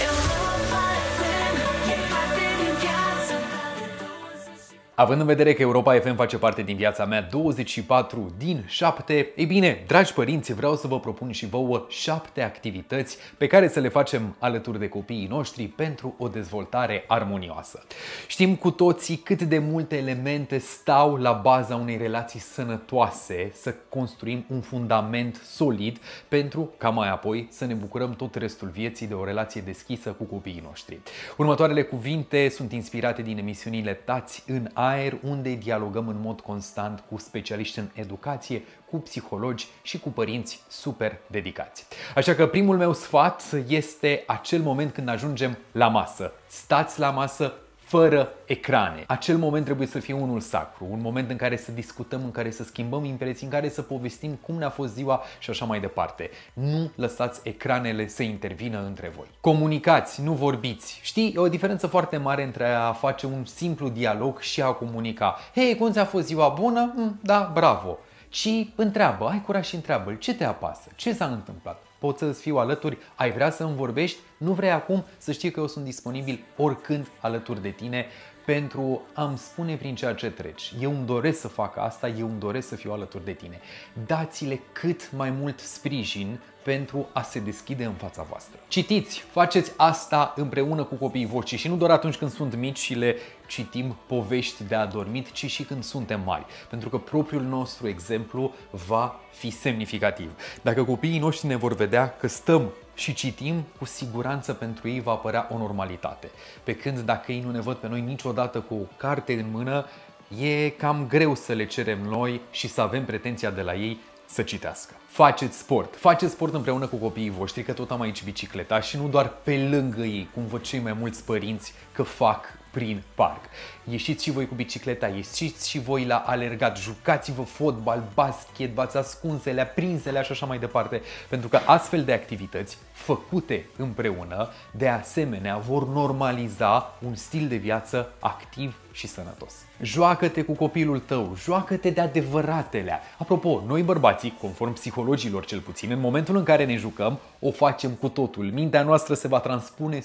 Europa Având în vedere că Europa FM face parte din viața mea 24 din 7, ei bine, dragi părinți, vreau să vă propun și vouă 7 activități pe care să le facem alături de copiii noștri pentru o dezvoltare armonioasă. Știm cu toții cât de multe elemente stau la baza unei relații sănătoase, să construim un fundament solid pentru ca mai apoi să ne bucurăm tot restul vieții de o relație deschisă cu copiii noștri. Următoarele cuvinte sunt inspirate din emisiunile Tați în aer, unde dialogăm în mod constant cu specialiști în educație, cu psihologi și cu părinți super dedicați. Așa că primul meu sfat este acel moment când ajungem la masă. Stați la masă fără ecrane. Acel moment trebuie să fie unul sacru, un moment în care să discutăm, în care să schimbăm impresii, în care să povestim cum ne-a fost ziua și așa mai departe. Nu lăsați ecranele să intervină între voi. Comunicați, nu vorbiți. Știi, e o diferență foarte mare între a face un simplu dialog și a comunica. Hei, cum ți-a fost ziua bună? Mm, da, bravo ci întreabă, ai curaj și întreabă ce te apasă, ce s-a întâmplat, pot să-ți fiu alături, ai vrea să îmi vorbești, nu vrei acum să știi că eu sunt disponibil oricând alături de tine pentru a-mi spune prin ceea ce treci. Eu îmi doresc să fac asta, eu îmi doresc să fiu alături de tine. Dați-le cât mai mult sprijin pentru a se deschide în fața voastră. Citiți, faceți asta împreună cu copiii voștri și nu doar atunci când sunt mici și le citim povești de adormit, ci și când suntem mari. Pentru că propriul nostru exemplu va fi semnificativ. Dacă copiii noștri ne vor vedea că stăm și citim, cu siguranță pentru ei va apărea o normalitate. Pe când dacă ei nu ne văd pe noi niciodată cu o carte în mână, e cam greu să le cerem noi și să avem pretenția de la ei să citească. Faceți sport. Faceți sport împreună cu copiii voștri, că tot am aici bicicleta și nu doar pe lângă ei, cum văd cei mai mulți părinți că fac prin parc. Ieșiți și voi cu bicicleta, ieșiți și voi la alergat, jucați-vă fotbal, basket, v-ați ascunselea, prinselea și așa mai departe, pentru că astfel de activități făcute împreună, de asemenea, vor normaliza un stil de viață activ și sănătos. Joacă-te cu copilul tău, joacă-te de adevăratele. Apropo, noi bărbații, conform psihologilor cel puțin, în momentul în care ne jucăm, o facem cu totul. Mintea noastră se va transpune 100%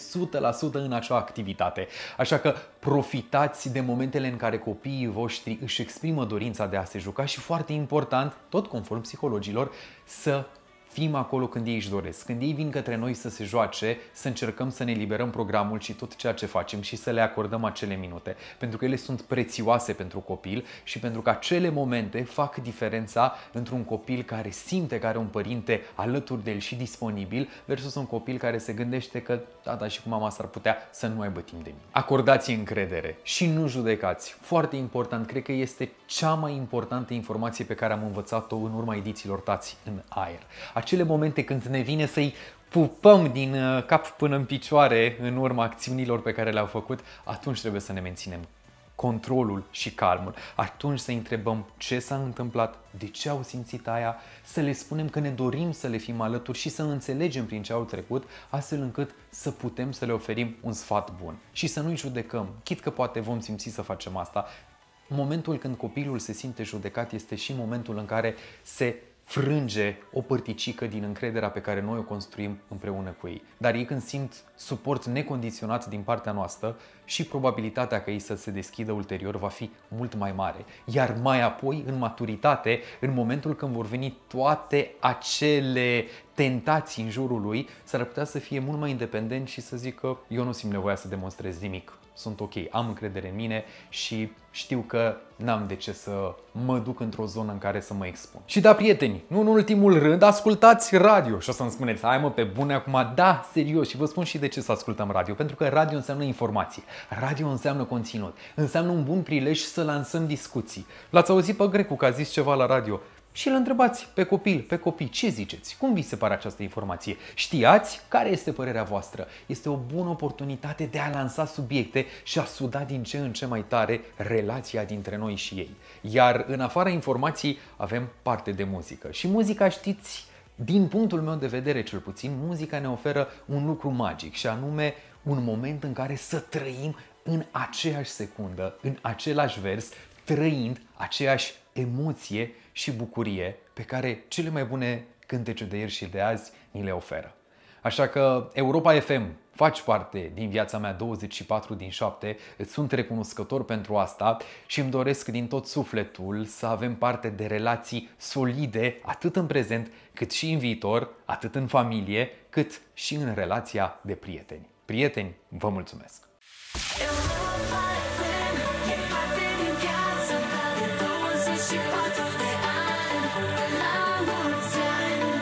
în acea activitate. Așa că profitați de momentele în care copiii voștri își exprimă dorința de a se juca și foarte important, tot conform psihologilor, să fim acolo când ei își doresc. Când ei vin către noi să se joace, să încercăm să ne liberăm programul și tot ceea ce facem și să le acordăm acele minute. Pentru că ele sunt prețioase pentru copil și pentru că acele momente fac diferența într-un copil care simte că are un părinte alături de el și disponibil versus un copil care se gândește că tata și cu mama s-ar putea să nu aibă timp de mine. Acordați încredere și nu judecați. Foarte important, cred că este cea mai importantă informație pe care am învățat-o în urma edițiilor Tați în aer acele momente când ne vine să-i pupăm din uh, cap până în picioare în urma acțiunilor pe care le-au făcut, atunci trebuie să ne menținem controlul și calmul. Atunci să întrebăm ce s-a întâmplat, de ce au simțit aia, să le spunem că ne dorim să le fim alături și să înțelegem prin ce au trecut, astfel încât să putem să le oferim un sfat bun. Și să nu-i judecăm, chit că poate vom simți să facem asta. Momentul când copilul se simte judecat este și momentul în care se frânge o părticică din încrederea pe care noi o construim împreună cu ei. Dar ei când simt suport necondiționat din partea noastră și probabilitatea că ei să se deschidă ulterior va fi mult mai mare. Iar mai apoi, în maturitate, în momentul când vor veni toate acele tentații în jurul lui, s-ar putea să fie mult mai independent și să zică eu nu simt nevoia să demonstrez nimic sunt ok, am încredere în mine și știu că n-am de ce să mă duc într-o zonă în care să mă expun. Și da, prieteni, nu în ultimul rând, ascultați radio. Și o să-mi spuneți, hai mă, pe bune acum, da, serios, și vă spun și de ce să ascultăm radio. Pentru că radio înseamnă informație, radio înseamnă conținut, înseamnă un bun prilej să lansăm discuții. L-ați auzit pe Grecu că a zis ceva la radio și îl întrebați pe copil, pe copii, ce ziceți? Cum vi se pare această informație? Știați care este părerea voastră? Este o bună oportunitate de a lansa subiecte și a suda din ce în ce mai tare relația dintre noi și ei. Iar în afara informației avem parte de muzică. Și muzica, știți, din punctul meu de vedere cel puțin, muzica ne oferă un lucru magic și anume un moment în care să trăim în aceeași secundă, în același vers, trăind aceeași emoție și bucurie pe care cele mai bune cântece de ieri și de azi ni le oferă. Așa că Europa FM faci parte din viața mea 24 din 7, îți sunt recunoscător pentru asta și îmi doresc din tot sufletul să avem parte de relații solide atât în prezent cât și în viitor, atât în familie cât și în relația de prieteni. Prieteni, vă mulțumesc! Europa